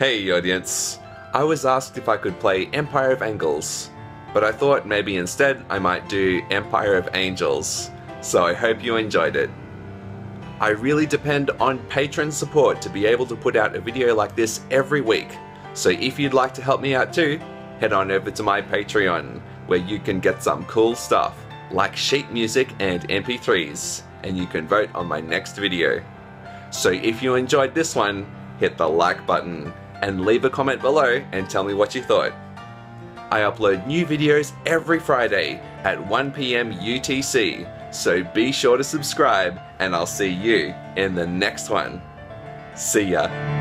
Hey audience, I was asked if I could play Empire of Angles, but I thought maybe instead I might do Empire of Angels, so I hope you enjoyed it. I really depend on Patreon support to be able to put out a video like this every week, so if you'd like to help me out too, head on over to my Patreon, where you can get some cool stuff, like sheet music and MP3s, and you can vote on my next video. So if you enjoyed this one, hit the like button, and leave a comment below and tell me what you thought. I upload new videos every Friday at 1pm UTC, so be sure to subscribe and I'll see you in the next one. See ya.